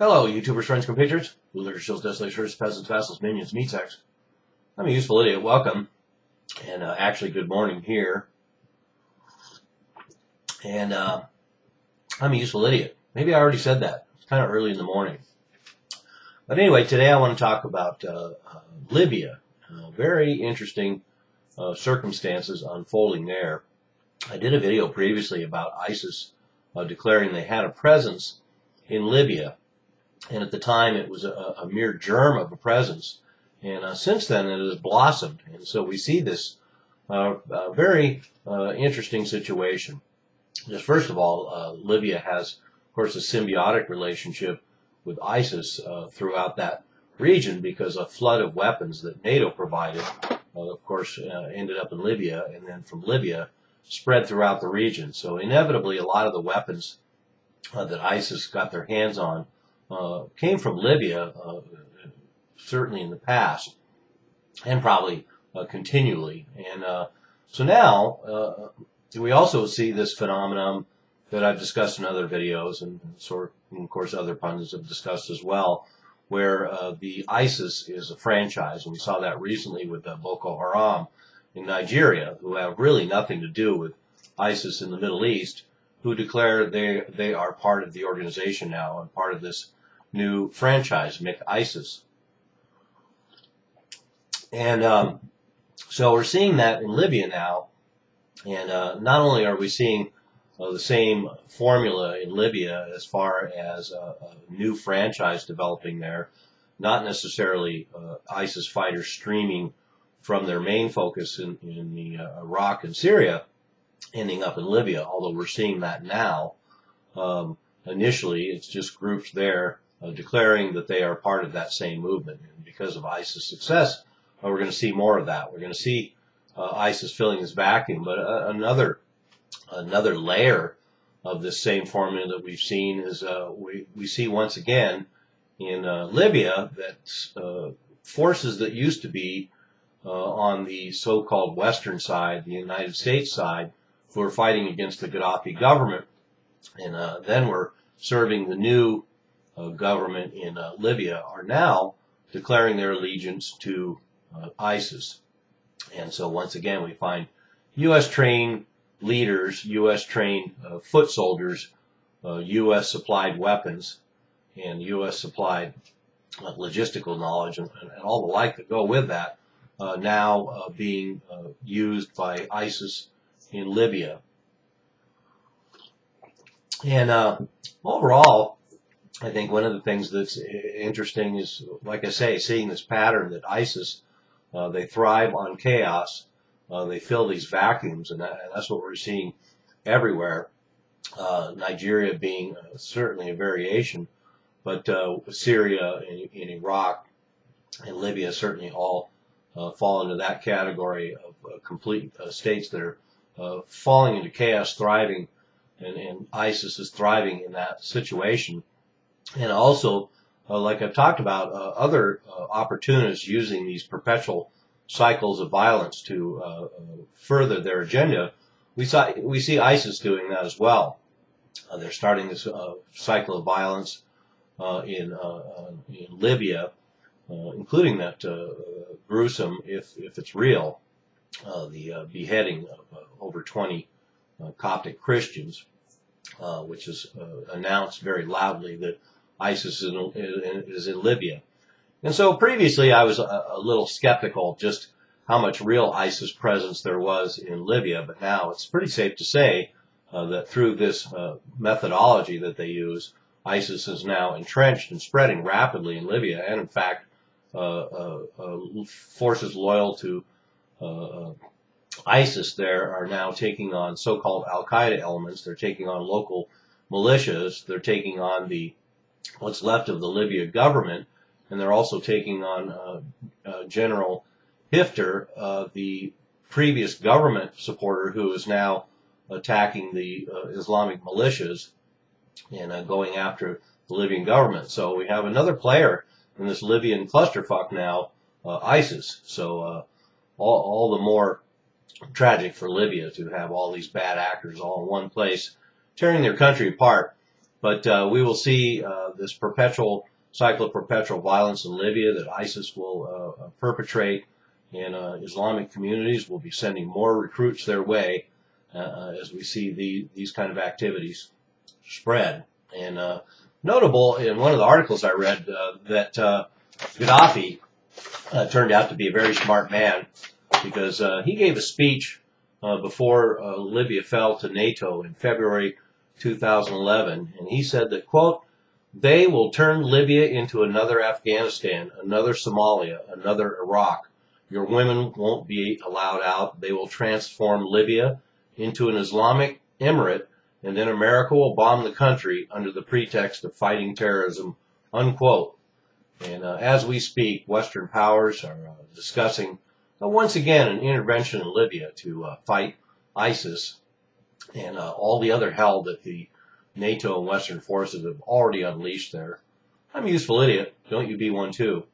Hello, YouTubers, friends, compatriots, rulers, shills, desolators, peasants, vassals, minions, meat sacks. I'm a useful idiot. Welcome. And uh, actually, good morning here. And uh, I'm a useful idiot. Maybe I already said that. It's kind of early in the morning. But anyway, today I want to talk about uh, uh Libya. Uh, very interesting uh, circumstances unfolding there. I did a video previously about ISIS declaring they had a presence in Libya and at the time it was a, a mere germ of a presence. And uh, since then it has blossomed, and so we see this uh, uh, very uh, interesting situation. Just first of all, uh, Libya has, of course, a symbiotic relationship with ISIS uh, throughout that region because a flood of weapons that NATO provided, of course, ended up in Libya, and then from Libya spread throughout the region. So inevitably, a lot of the weapons that ISIS got their hands on uh, came from Libya, uh, certainly in the past, and probably uh, continually. And uh, so now uh, we also see this phenomenon that I've discussed in other videos, and sort and of course other pundits have discussed as well, where the ISIS is a franchise, and we saw that recently with the Boko Haram in Nigeria, who have really nothing to do with ISIS in the Middle East, who declare they they are part of the organization now and part of this new franchise, Mick ISIS. And um, so we're seeing that in Libya now. And uh, not only are we seeing uh, the same formula in Libya as far as a new franchise developing there, not necessarily uh, ISIS fighters streaming from their main focus in, in the uh, Iraq and Syria, ending up in Libya, although we're seeing that now. Um, initially, it's just groups there uh, declaring that they are part of that same movement. And because of ISIS' success, uh, we're going to see more of that. We're going to see uh, ISIS filling this vacuum. But uh, another another layer of this same formula that we've seen is uh, we we see once again in uh, Libya that forces that used to be on the so-called Western side, the United States side, who are fighting against the Gaddafi government, and then we're serving the new government in uh, Libya are now declaring their allegiance to uh, ISIS. And so once again, we find U.S. trained leaders, U.S. trained foot soldiers, U.S. supplied weapons, and U.S. supplied logistical knowledge and, and, all the like that go with that uh, now uh, being uh, used by ISIS in Libya. And overall, I think one of the things that's interesting is, like I say, seeing this pattern that ISIS, uh, they thrive on chaos. Uh, they fill these vacuums, and, that, and, that's what we're seeing everywhere. Uh, Nigeria being uh, certainly a variation, but uh, Syria and, and, Iraq and Libya certainly all uh, fall into that category of complete states that are falling into chaos, thriving, and, and ISIS is thriving in that situation and also, uh, like I've talked about, uh, other uh, opportunists using these perpetual cycles of violence to uh, uh, further their agenda. We saw we see ISIS doing that as well. Uh, they're starting this cycle of violence in in Libya, including that gruesome, if if it's real, the beheading of over 20 Coptic Christians. Which is announced very loudly that ISIS is in, is in Libya. And so previously I was a, a, little skeptical just how much real ISIS presence there was in Libya, but now it's pretty safe to say uh, that through this uh, methodology that they use, ISIS is now entrenched and spreading rapidly in Libya, and in fact, uh, uh, uh forces loyal to uh, ISIS there are now taking on so-called Al Qaeda elements. They're taking on local militias. They're taking on the what's left of the Libya government, and they're also taking on uh, uh, General Hifter, uh, the previous government supporter who is now attacking the uh, Islamic militias and uh, going after the Libyan government. So we have another player in this Libyan clusterfuck now, uh, ISIS. So all, all the more tragic for Libya to have all these bad actors all in one place, tearing their country apart. But uh, we will see uh, this perpetual cycle of perpetual violence in Libya that ISIS will uh, perpetrate in uh, Islamic communities. We'll be sending more recruits their way uh, as we see the, these kind of activities spread. And uh, notable in one of the articles I read uh, that uh, Gaddafi uh, turned out to be a very smart man because uh, he gave a speech uh, before uh, Libya fell to NATO in February 2011, and he said that quote they will turn Libya into another Afghanistan, another Somalia, another Iraq. Your women won't be allowed out. They will transform Libya into an Islamic emirate, and then America will bomb the country under the pretext of fighting terrorism, unquote. And uh, as we speak, Western powers are uh, discussing uh, once again an intervention in Libya to uh, fight ISIS and uh, all the other hell that the NATO and Western forces have already unleashed there. I'm a useful idiot. Don't you be one too.